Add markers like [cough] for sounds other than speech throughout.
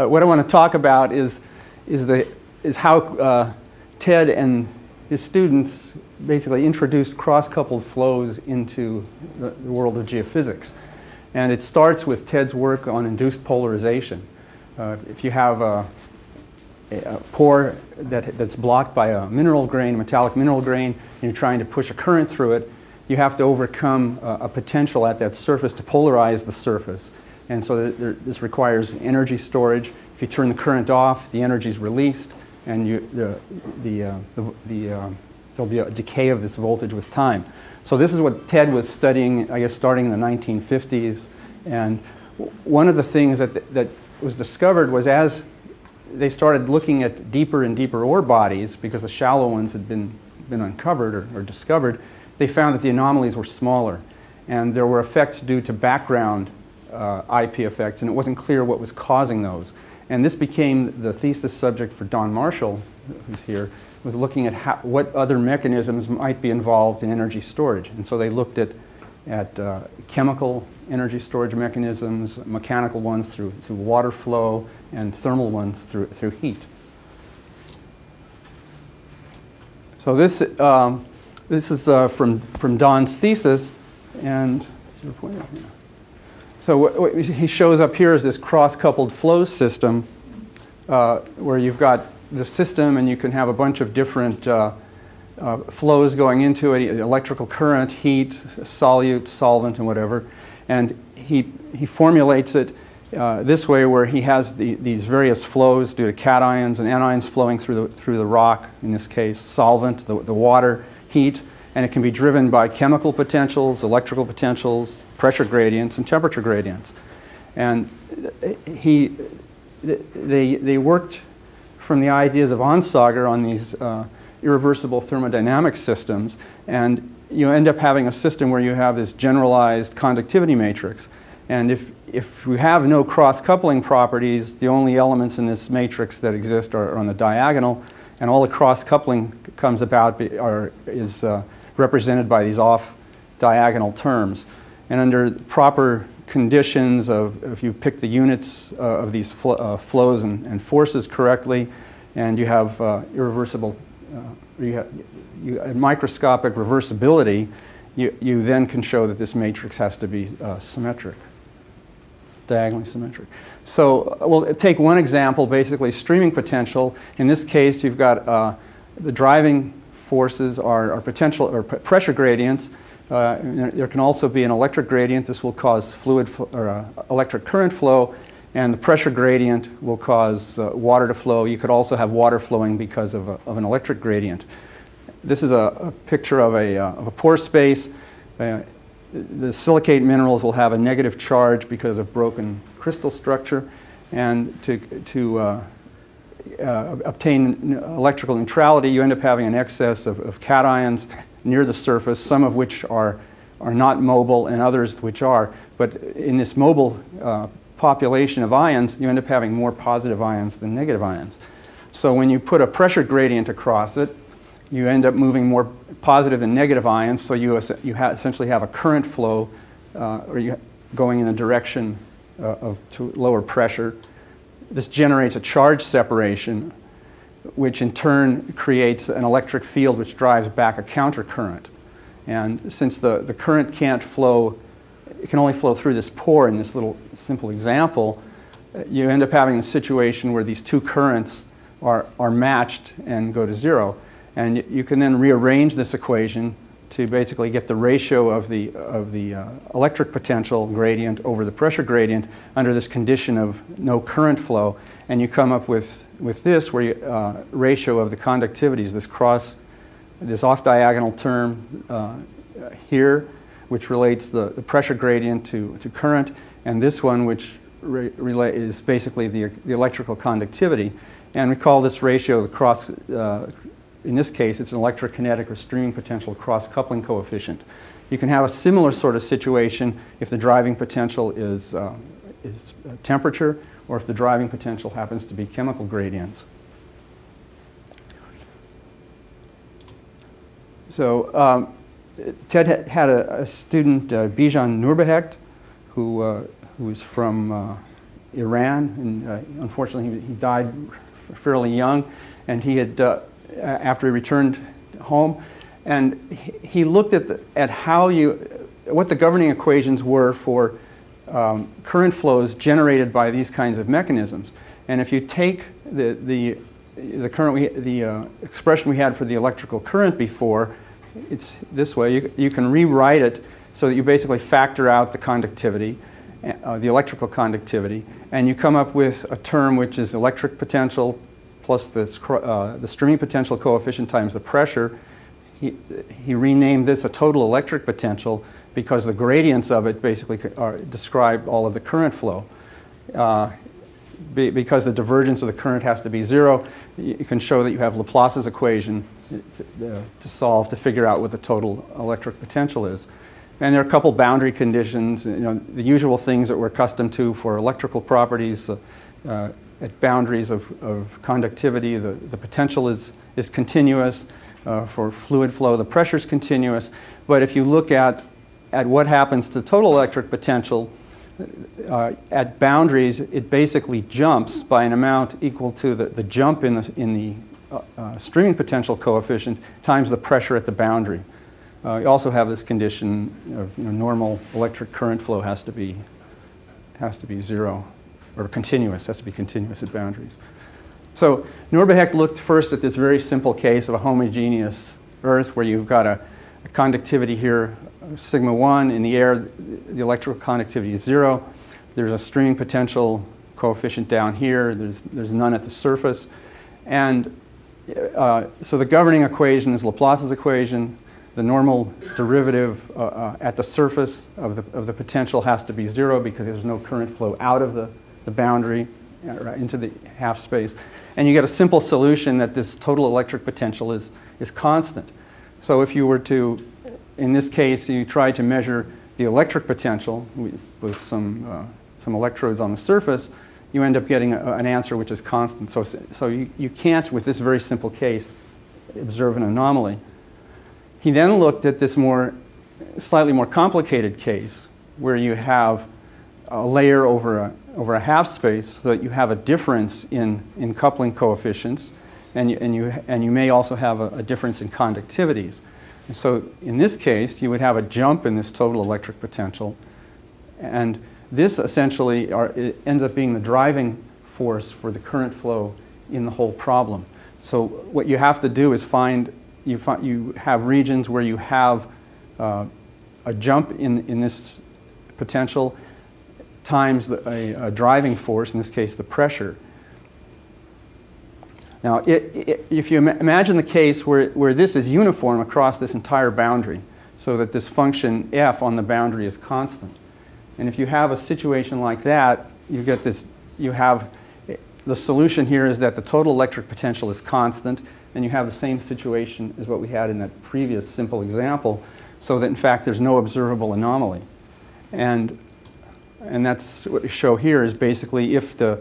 Uh, what I want to talk about is, is, the, is how uh, Ted and his students basically introduced cross-coupled flows into the, the, world of geophysics. And it starts with Ted's work on induced polarization. Uh, if you have a, a pore that, that's blocked by a mineral grain, a metallic mineral grain, and you're trying to push a current through it, you have to overcome a, a potential at that surface to polarize the surface. And so there, this requires energy storage. If you turn the current off, the energy is released, and you, the, the, uh, the, the uh, there'll be a decay of this voltage with time. So this is what Ted was studying, I guess, starting in the 1950s. And one of the things that, that was discovered was as they started looking at deeper and deeper ore bodies, because the shallow ones had been, been uncovered or, or discovered, they found that the anomalies were smaller. And there were effects due to background uh, IP effects, and it wasn't clear what was causing those. And this became the thesis subject for Don Marshall, who's here, was looking at how, what other mechanisms might be involved in energy storage. And so they looked at, at uh, chemical energy storage mechanisms, mechanical ones through, through water flow, and thermal ones through, through heat. So this, um, this is uh, from, from Don's thesis, and so he shows up here is this cross-coupled flow system uh, where you've got the system and you can have a bunch of different uh, uh, flows going into it, electrical current, heat, solute, solvent, and whatever. And he, he formulates it uh, this way where he has the, these various flows due to cations and anions flowing through the, through the rock, in this case, solvent, the, the water, heat, and it can be driven by chemical potentials, electrical potentials, pressure gradients, and temperature gradients. And he, they, they worked from the ideas of Onsager on these uh, irreversible thermodynamic systems, and you end up having a system where you have this generalized conductivity matrix. And if, if we have no cross-coupling properties, the only elements in this matrix that exist are, are on the diagonal, and all the cross-coupling comes about are, is uh, represented by these off-diagonal terms. And under proper conditions of if you pick the units uh, of these fl uh, flows and, and, forces correctly, and you have uh, irreversible, uh, you have, you, microscopic reversibility, you, you then can show that this matrix has to be uh, symmetric, diagonally symmetric. So we'll take one example, basically streaming potential. In this case, you've got uh, the driving forces are, are potential or pressure gradients uh, there can also be an electric gradient. This will cause fluid or uh, electric current flow, and the pressure gradient will cause uh, water to flow. You could also have water flowing because of, a, of an electric gradient. This is a, a picture of a, uh, of a pore space. Uh, the silicate minerals will have a negative charge because of broken crystal structure, and to, to uh, obtain electrical neutrality, you end up having an excess of, of cations near the surface, some of which are, are not mobile and others which are. But in this mobile uh, population of ions, you end up having more positive ions than negative ions. So when you put a pressure gradient across it, you end up moving more positive than negative ions, so you, you ha essentially have a current flow uh, or you going in the direction uh, of to lower pressure. This generates a charge separation which in turn creates an electric field which drives back a counter current. And since the, the current can't flow, it can only flow through this pore in this little simple example, you end up having a situation where these two currents are, are matched and go to zero. And you can then rearrange this equation to basically get the ratio of the, of the uh, electric potential gradient over the pressure gradient under this condition of no current flow. And you come up with with this where you, uh, ratio of the conductivities, this cross, this off-diagonal term uh, here, which relates the, the, pressure gradient to, to current, and this one which re is basically the, the electrical conductivity. And we call this ratio the cross, uh, in this case, it's an electrokinetic or streaming potential cross-coupling coefficient. You can have a similar sort of situation if the driving potential is, uh, is temperature or if the driving potential happens to be chemical gradients. So um, Ted had a, a student, uh, Bijan Nourbehecht, who, uh, who was from uh, Iran, and uh, unfortunately he, he, died fairly young, and he had, uh, after he returned home, and he looked at, the, at how you, what the governing equations were for um, current flows generated by these kinds of mechanisms. And if you take the, the, the current, we, the uh, expression we had for the electrical current before, it's this way, you, you can rewrite it so that you basically factor out the conductivity, uh, the electrical conductivity, and you come up with a term which is electric potential plus this, uh, the streaming potential coefficient times the pressure. He, he renamed this a total electric potential because the gradients of it basically are, describe all of the current flow. Uh, be, because the divergence of the current has to be zero, you can show that you have Laplace's equation to, uh, to solve to figure out what the total electric potential is. And there are a couple boundary conditions, you know, the usual things that we're accustomed to for electrical properties. Uh, uh, at boundaries of, of conductivity, the, the potential is, is continuous. Uh, for fluid flow, the pressure is continuous. But if you look at, at what happens to total electric potential, uh, at boundaries, it basically jumps by an amount equal to the, the jump in the, in the uh, uh streaming potential coefficient times the pressure at the boundary. Uh, you also have this condition of you know, normal electric current flow has to be has to be zero or continuous, has to be continuous at boundaries. So Nourbehecht looked first at this very simple case of a homogeneous Earth where you've got a, a conductivity here, sigma 1 in the air, the electrical conductivity is zero. There's a streaming potential coefficient down here, there's, there's none at the surface. And uh, so the governing equation is Laplace's equation the normal derivative uh, uh, at the surface of the, of the potential has to be zero because there's no current flow out of the, the boundary into the half space. And you get a simple solution that this total electric potential is, is constant. So if you were to, in this case, you try to measure the electric potential with some, uh, some electrodes on the surface, you end up getting a, an answer which is constant. So, so you, you can't, with this very simple case, observe an anomaly. He then looked at this more, slightly more complicated case where you have a layer over a, over a half space so that you have a difference in, in coupling coefficients and you, and, you, and you may also have a, a difference in conductivities. And so in this case, you would have a jump in this total electric potential and this essentially are, ends up being the driving force for the current flow in the whole problem. So what you have to do is find you, find, you have regions where you have uh, a jump in, in this potential times the, a, a, driving force, in this case the pressure. Now, it, it, if you imagine the case where, where this is uniform across this entire boundary, so that this function f on the boundary is constant. And if you have a situation like that, you get this, you have, the solution here is that the total electric potential is constant, and you have the same situation as what we had in that previous simple example, so that in fact there's no observable anomaly. And, and that's what we show here is basically if the,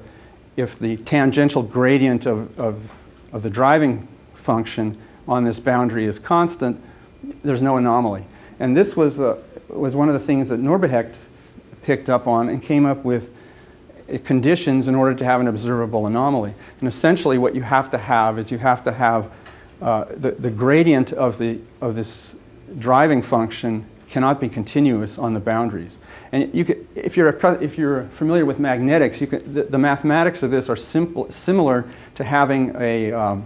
if the tangential gradient of, of, of the driving function on this boundary is constant, there's no anomaly. And this was, uh, was one of the things that Nourbehecht picked up on and came up with conditions in order to have an observable anomaly. And essentially what you have to have is you have to have uh, the, the gradient of, the, of this driving function cannot be continuous on the boundaries. And you could, if, you're a, if you're familiar with magnetics, you can, the, the mathematics of this are simple, similar to having a, um,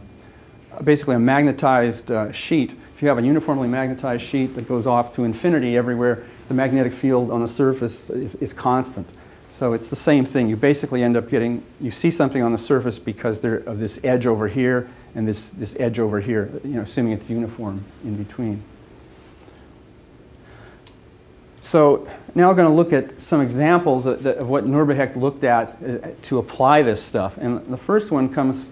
basically a magnetized uh, sheet. If you have a uniformly magnetized sheet that goes off to infinity everywhere, the magnetic field on the surface is, is constant. So it's the same thing. You basically end up getting, you see something on the surface because there of this edge over here and this, this edge over here, you know, assuming it's uniform in between. So now we're going to look at some examples of, of what Nourbehecht looked at uh, to apply this stuff. And the first one comes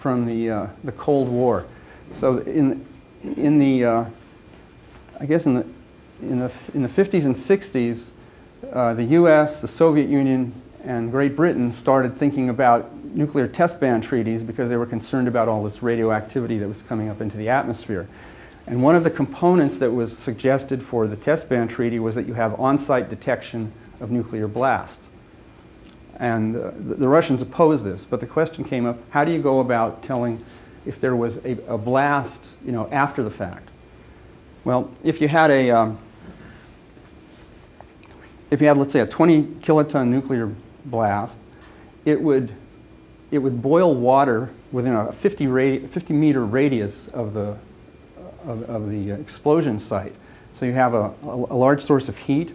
from the, uh, the Cold War. So in, in the, uh, I guess in the, in the, in the 50s and 60s, uh, the US, the Soviet Union, and Great Britain started thinking about nuclear test ban treaties because they were concerned about all this radioactivity that was coming up into the atmosphere. And one of the components that was suggested for the test ban treaty was that you have on-site detection of nuclear blasts. And uh, the, the, Russians opposed this, but the question came up, how do you go about telling if there was a, a blast, you know, after the fact? Well, if you had a, um, if you had, let's say, a 20 kiloton nuclear blast, it would, it would boil water within a 50, 50 meter radius of the, of, of the explosion site. So you have a, a, large source of heat,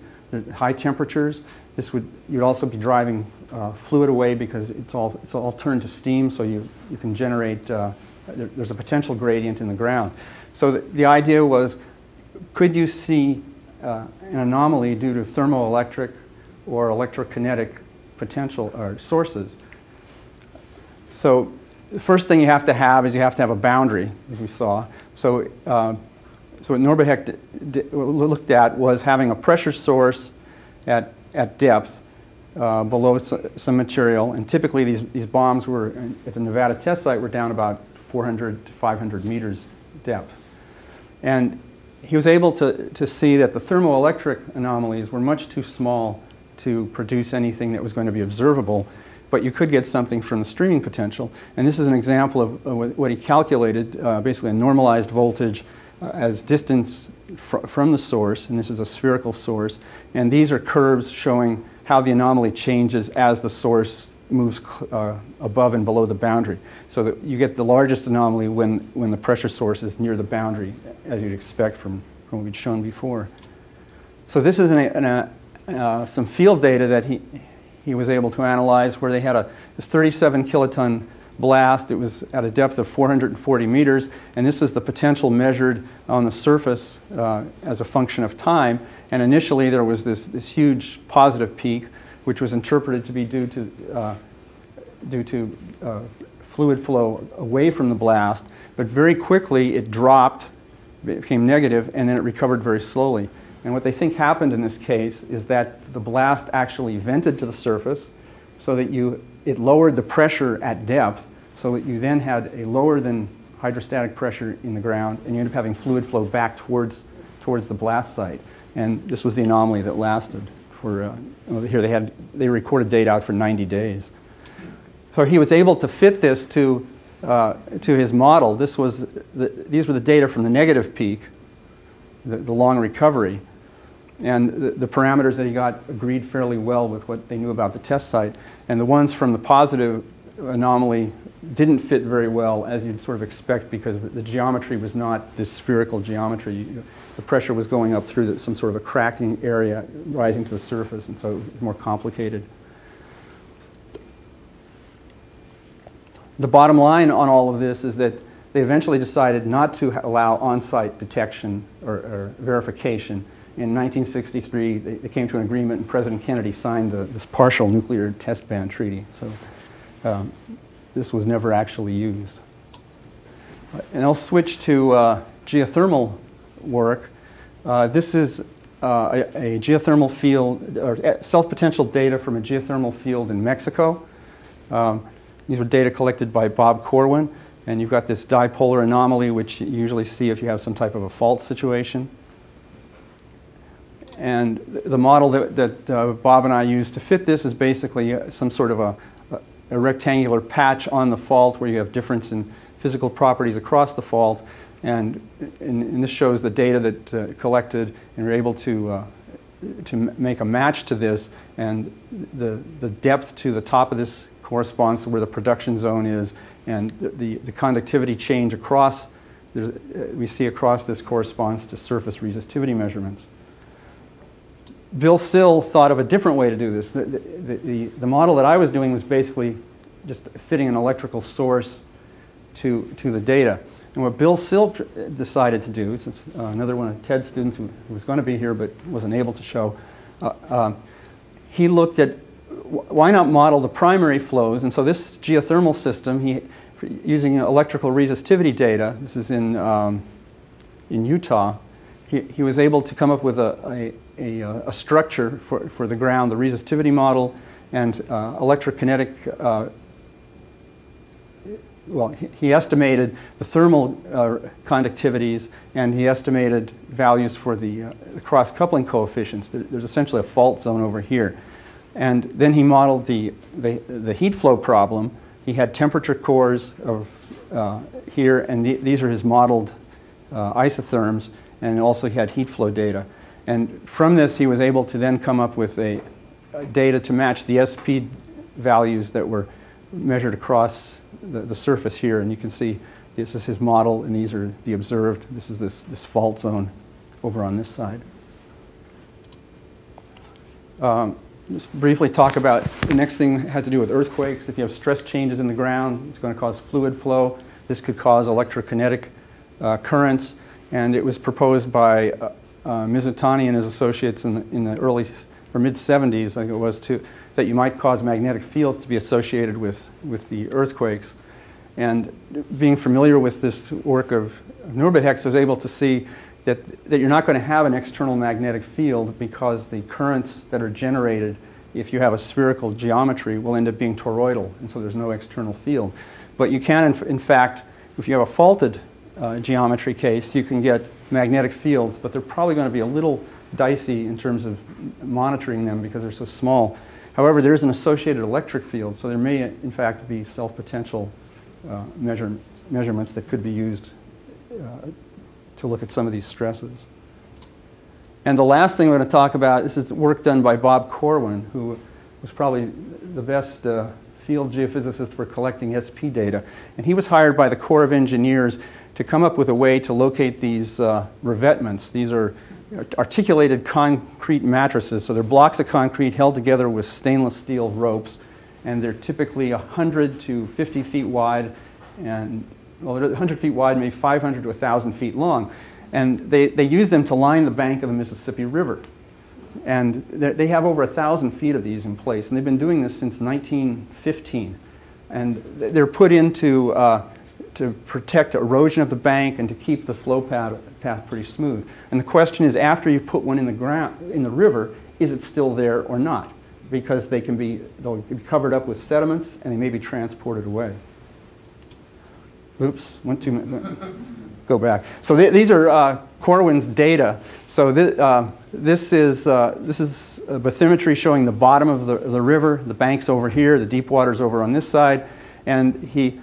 high temperatures. This would, you'd also be driving uh, fluid away because it's all, it's all turned to steam, so you, you can generate, uh, there, there's a potential gradient in the ground. So the, the idea was, could you see uh, an anomaly due to thermoelectric or electrokinetic potential or sources? So the first thing you have to have is you have to have a boundary, as we saw. So, uh, so what Nourbehecht looked at was having a pressure source at, at depth uh, below some material. And typically these, these bombs were, at the Nevada test site, were down about 400 to 500 meters depth. And he was able to, to see that the thermoelectric anomalies were much too small to produce anything that was going to be observable, but you could get something from the streaming potential. And this is an example of, what he calculated, uh, basically a normalized voltage uh, as distance fr from the source, and this is a spherical source. And these are curves showing how the anomaly changes as the source moves uh, above and below the boundary. So that you get the largest anomaly when, when the pressure source is near the boundary, as you'd expect from, from what we'd shown before. So this is an, an, uh, some field data that he, he was able to analyze where they had a, this 37 kiloton blast. It was at a depth of 440 meters, and this is the potential measured on the surface uh, as a function of time. And initially, there was this, this huge positive peak, which was interpreted to be due to, uh, due to uh, fluid flow away from the blast. But very quickly, it dropped, became negative, and then it recovered very slowly. And what they think happened in this case is that the blast actually vented to the surface so that you it lowered the pressure at depth so that you then had a lower than hydrostatic pressure in the ground and you end up having fluid flow back towards, towards the blast site. And this was the anomaly that lasted for, uh, here they had, they recorded data out for 90 days. So he was able to fit this to, uh, to his model. This was the, these were the data from the negative peak, the, the long recovery. And the, the, parameters that he got agreed fairly well with what they knew about the test site. And the ones from the positive anomaly didn't fit very well as you'd sort of expect because the, the geometry was not this spherical geometry. You, the pressure was going up through the, some sort of a cracking area rising to the surface and so it was more complicated. The bottom line on all of this is that they eventually decided not to allow on-site detection or, or verification in 1963, they, came to an agreement, and President Kennedy signed the, this partial nuclear test ban treaty. So um, this was never actually used. And I'll switch to uh, geothermal work. Uh, this is uh, a, a, geothermal field, or uh, self-potential data from a geothermal field in Mexico. Um, these were data collected by Bob Corwin. And you've got this dipolar anomaly, which you usually see if you have some type of a fault situation. And the model that, that uh, Bob and I used to fit this is basically uh, some sort of a, a, rectangular patch on the fault where you have difference in physical properties across the fault. And, and, and this shows the data that uh, collected and we're able to, uh, to make a match to this. And the, the depth to the top of this corresponds to where the production zone is. And the, the, the conductivity change across, uh, we see across this corresponds to surface resistivity measurements. Bill Sill thought of a different way to do this. The, the, the, the, model that I was doing was basically just fitting an electrical source to, to the data. And what Bill Sill decided to do, since uh, another one of Ted's students who, who, was going to be here but wasn't able to show, uh, uh, he looked at why not model the primary flows. And so this geothermal system, he, using electrical resistivity data, this is in, um, in Utah, he, he was able to come up with a, a a, uh, a, structure for, for the ground, the resistivity model, and uh, electrokinetic, uh, well, he, he, estimated the thermal uh, conductivities and he estimated values for the, uh, the cross-coupling coefficients. There's essentially a fault zone over here. And then he modeled the, the, the heat flow problem. He had temperature cores of uh, here, and the, these are his modeled isotherms, and also he had heat flow data. And from this, he was able to then come up with a, a data to match the SP values that were measured across the, the surface here. And you can see this is his model, and these are the observed. This is this, this fault zone over on this side. Um, just briefly talk about the next thing has to do with earthquakes. If you have stress changes in the ground, it's going to cause fluid flow. This could cause electrokinetic uh, currents. And it was proposed by uh, uh, Mizutani and his associates in the, in the early or mid 70s, I think it was, that you might cause magnetic fields to be associated with, with the earthquakes. And being familiar with this work of Nourbehecht, I was able to see that, that you're not going to have an external magnetic field because the currents that are generated if you have a spherical geometry will end up being toroidal, and so there's no external field. But you can, in, in fact, if you have a faulted uh, geometry case, you can get magnetic fields, but they're probably going to be a little dicey in terms of monitoring them because they're so small. However, there is an associated electric field, so there may, in fact, be self-potential uh, measure, measurements that could be used uh, to look at some of these stresses. And the last thing we're going to talk about, this is work done by Bob Corwin, who was probably the best uh, field geophysicist for collecting SP data. And he was hired by the Corps of Engineers to come up with a way to locate these uh, revetments. These are articulated concrete mattresses. So they're blocks of concrete held together with stainless steel ropes. And they're typically 100 to 50 feet wide and well, 100 feet wide, maybe 500 to 1,000 feet long. And they, they use them to line the bank of the Mississippi River. And they have over 1,000 feet of these in place. And they've been doing this since 1915. And they're put into uh, to protect erosion of the bank and to keep the flow path, path pretty smooth. And the question is, after you put one in the ground, in the river, is it still there or not? Because they can be, they'll be covered up with sediments and they may be transported away. Oops, went too, [laughs] go back. So th these are uh, Corwin's data. So th uh, this is, uh, this is bathymetry showing the bottom of the, of the river, the bank's over here, the deep water's over on this side, and he,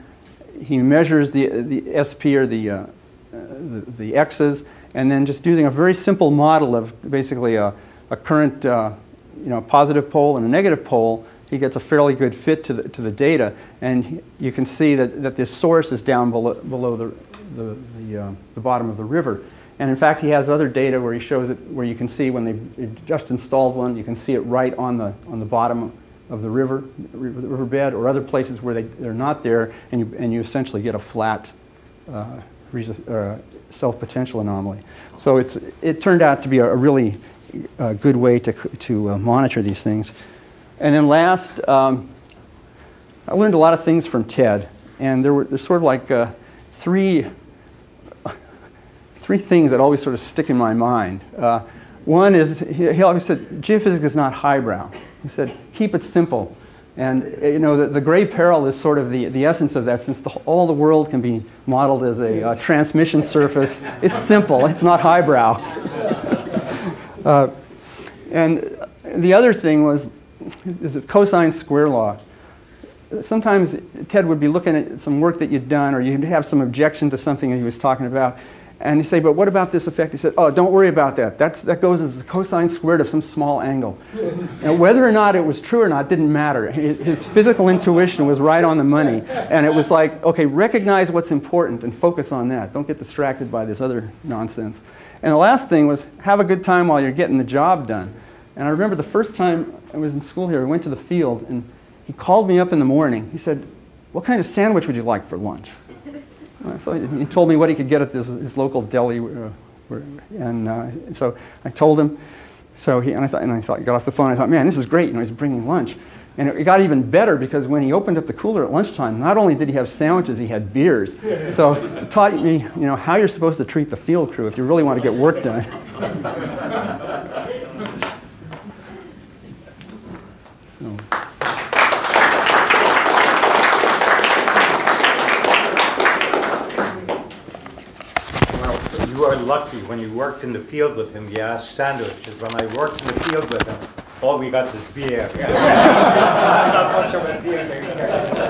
he measures the, the SP or the, uh, the, the, X's, and then just using a very simple model of basically a, a current, uh, you know, positive pole and a negative pole, he gets a fairly good fit to the, to the data. And he, you can see that, that this source is down below, below the, the, the, uh, the, bottom of the river. And in fact, he has other data where he shows it, where you can see when they've just installed one, you can see it right on the, on the bottom of the river, riverbed, or other places where they, they're not there, and you, and you essentially get a flat uh, uh, self-potential anomaly. So it's, it turned out to be a, a really uh, good way to, to uh, monitor these things. And then last, um, I learned a lot of things from Ted. And there were there's sort of like uh, three, three things that always sort of stick in my mind. Uh, one is, he, he, always said, geophysics is not highbrow. He said, keep it simple. And you know, the, the gray peril is sort of the, the essence of that, since the, all the world can be modeled as a uh, transmission surface. It's simple, it's not highbrow. [laughs] uh, and the other thing was, is the cosine square law. Sometimes Ted would be looking at some work that you'd done, or you'd have some objection to something that he was talking about, and you say, but what about this effect? He said, oh, don't worry about that. That's, that goes as the cosine squared of some small angle. [laughs] and whether or not it was true or not didn't matter. His, his, physical intuition was right on the money. And it was like, okay, recognize what's important and focus on that. Don't get distracted by this other nonsense. And the last thing was have a good time while you're getting the job done. And I remember the first time I was in school here, I went to the field, and he called me up in the morning. He said, what kind of sandwich would you like for lunch? So he told me what he could get at this, his local deli. Uh, and uh, so I told him. So he, and I thought, and I thought, he got off the phone. I thought, man, this is great. You know, he's bringing lunch. And it got even better because when he opened up the cooler at lunchtime, not only did he have sandwiches, he had beers. So it taught me, you know, how you're supposed to treat the field crew if you really want to get work done. [laughs] you were lucky when you worked in the field with him. You asked sandwiches. When I worked in the field with him, all we got is beer. [laughs] Not much of a beer.